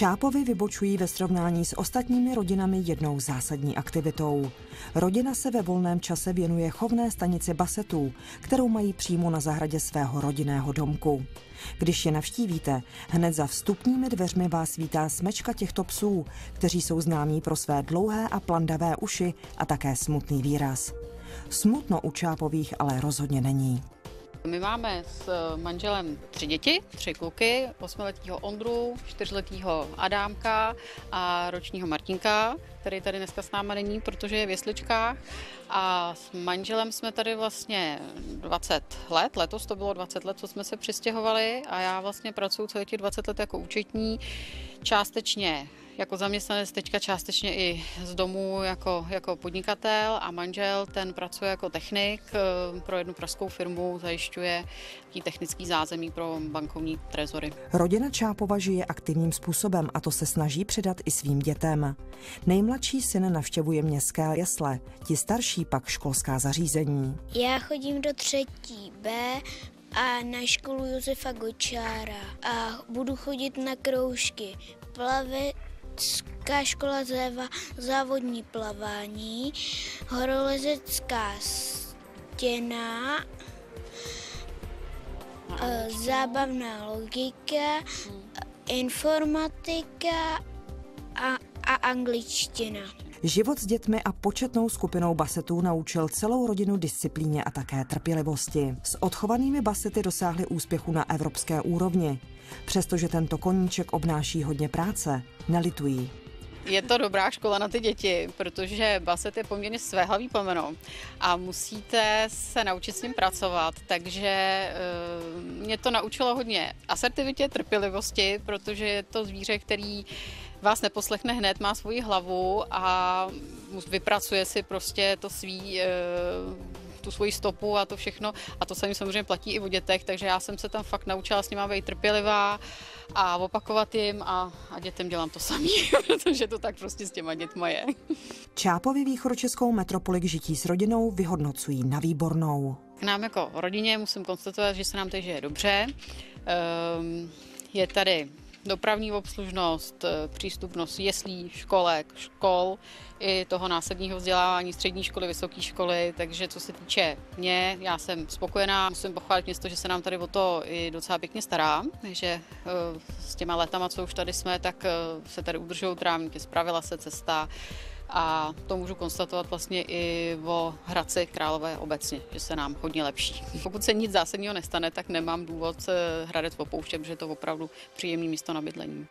Čápovi vybočují ve srovnání s ostatními rodinami jednou zásadní aktivitou. Rodina se ve volném čase věnuje chovné stanici basetů, kterou mají přímo na zahradě svého rodinného domku. Když je navštívíte, hned za vstupními dveřmi vás vítá smečka těchto psů, kteří jsou známí pro své dlouhé a plandavé uši a také smutný výraz. Smutno u Čápových ale rozhodně není. My máme s manželem tři děti, tři kluky, osmiletýho Ondru, čtyřletýho Adámka a ročního Martinka, který tady dneska s náma není, protože je v jesličkách. A s manželem jsme tady vlastně 20 let, letos to bylo 20 let, co jsme se přistěhovali a já vlastně pracuji celý těch 20 let jako účetní, částečně jako zaměstnanec teďka částečně i z domu jako, jako podnikatel a manžel, ten pracuje jako technik eh, pro jednu pražskou firmu, zajišťuje technický zázemí pro bankovní trezory. Rodina Čápova žije aktivním způsobem a to se snaží předat i svým dětem. Nejmladší syn navštěvuje městské jesle, ti starší pak školská zařízení. Já chodím do třetí B, a na školu Josefa Gočára a budu chodit na kroužky plavit, Letecká škola Zéva, závodní plavání, horolezecká stěna, eh, zábavná logika, informatika a, a angličtina. Život s dětmi a početnou skupinou basetů naučil celou rodinu disciplíně a také trpělivosti. S odchovanými basety dosáhli úspěchu na evropské úrovni. Přestože tento koníček obnáší hodně práce, nelitují. Je to dobrá škola na ty děti, protože baset je poměrně svéhlavý plemeno a musíte se naučit s ním pracovat, takže eh, mě to naučilo hodně asertivitě, trpělivosti, protože je to zvíře, který vás neposlechne hned, má svoji hlavu a vypracuje si prostě to svý, eh, tu svoji stopu a to všechno. A to mi samozřejmě platí i o dětech, takže já jsem se tam fakt naučila s nimi být trpělivá a opakovat jim a, a dětem dělám to samý, protože to tak prostě s těma dětma je. Čápovi východočeskou metropoli k žití s rodinou vyhodnocují na výbornou. K nám jako rodině musím konstatovat, že se nám teď žije dobře. Um, je tady dopravní obslužnost, eh, přístupnost jeslí, školek, škol, i toho následního vzdělávání střední školy, vysoké školy, takže co se týče mě, já jsem spokojená, musím pochválit město, že se nám tady o to i docela pěkně stará, že eh, s těma letama, co už tady jsme, tak eh, se tady udržují trávníky, spravila se cesta, a to můžu konstatovat vlastně i o Hradci Králové obecně, že se nám hodně lepší. Pokud se nic zásadního nestane, tak nemám důvod Hradec opouštět, protože je to opravdu příjemné místo na bydlení.